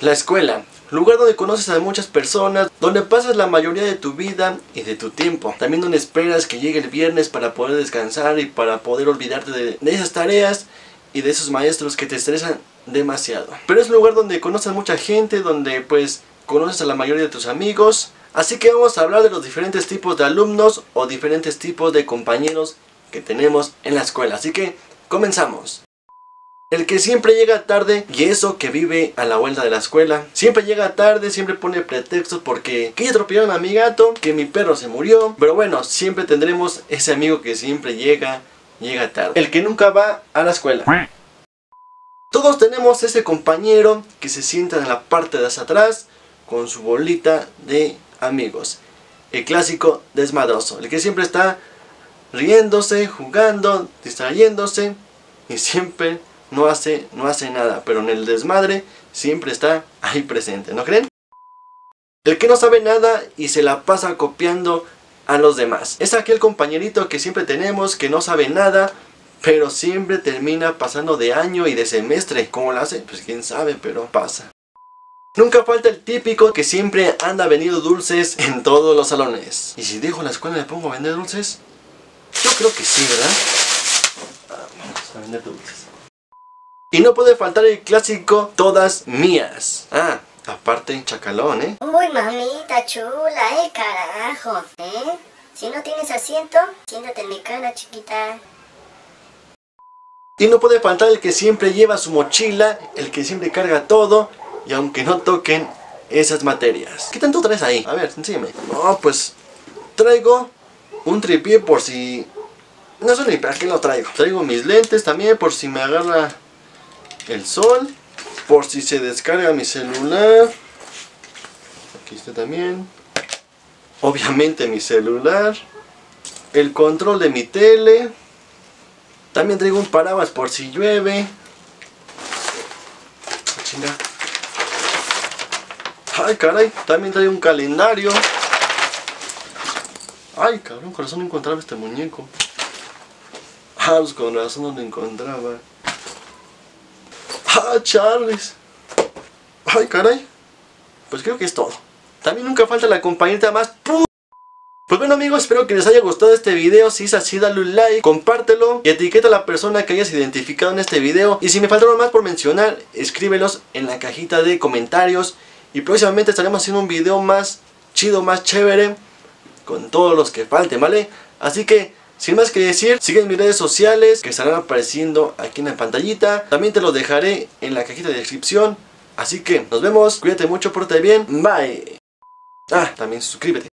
La escuela, lugar donde conoces a muchas personas, donde pasas la mayoría de tu vida y de tu tiempo. También donde esperas que llegue el viernes para poder descansar y para poder olvidarte de, esas tareas y de esos maestros que te estresan demasiado. Pero es un lugar donde conoces a mucha gente, donde pues conoces a la mayoría de tus amigos. Así que vamos a hablar de los diferentes tipos de alumnos o diferentes tipos de compañeros que tenemos en la escuela. Así que comenzamos. El que siempre llega tarde y eso que vive a la vuelta de la escuela. Siempre llega tarde, siempre pone pretextos porque que atropellaron a mi gato, que mi perro se murió. Pero bueno, siempre tendremos ese amigo que siempre llega, llega tarde. El que nunca va a la escuela. Todos tenemos ese compañero que se sienta en la parte de hacia atrás con su bolita de amigos. El clásico desmadroso, el que siempre está riéndose, jugando, distrayéndose y siempre no hace, no hace nada, pero en el desmadre siempre está ahí presente, ¿no creen? El que no sabe nada y se la pasa copiando a los demás. Es aquel compañerito que siempre tenemos que no sabe nada, pero siempre termina pasando de año y de semestre. ¿Cómo lo hace? Pues quién sabe, pero pasa. Nunca falta el típico que siempre anda vendiendo dulces en todos los salones. ¿Y si dejo la escuela me pongo a vender dulces? Yo creo que sí, ¿verdad? Vamos a vender dulces. Y no puede faltar el clásico todas mías. Ah, aparte chacalón, ¿eh? Uy, mamita chula, eh, carajo, ¿eh? Si no tienes asiento, siéntate en mi cara, chiquita. Y no puede faltar el que siempre lleva su mochila, el que siempre carga todo, y aunque no toquen esas materias. ¿Qué tanto traes ahí? A ver, enséñame. No, pues traigo un tripié por si... No sé ni para qué lo traigo. Traigo mis lentes también por si me agarra el sol. Por si se descarga mi celular. Aquí está también. Obviamente mi celular. El control de mi tele. También traigo un paraguas por si llueve. Ah. Ay, caray. También traigo un calendario. Ay, cabrón, con razón no encontraba este muñeco. Ah, pues con razón no lo encontraba. Ah, Charles. Ay, caray. Pues creo que es todo. También nunca falta la compañita más pu- Pues bueno amigos, espero que les haya gustado este video. Si es así, dale un like, compártelo y etiqueta a la persona que hayas identificado en este video. Y si me faltaron más por mencionar, escríbelos en la cajita de comentarios. Y próximamente estaremos haciendo un video más chido, más chévere con todos los que falten, ¿vale? Así que, sin más que decir, sigue mis redes sociales que estarán apareciendo aquí en la pantallita. También te los dejaré en la cajita de descripción. Así que, nos vemos, cuídate mucho, pórtate bien, bye. Ah, también suscríbete.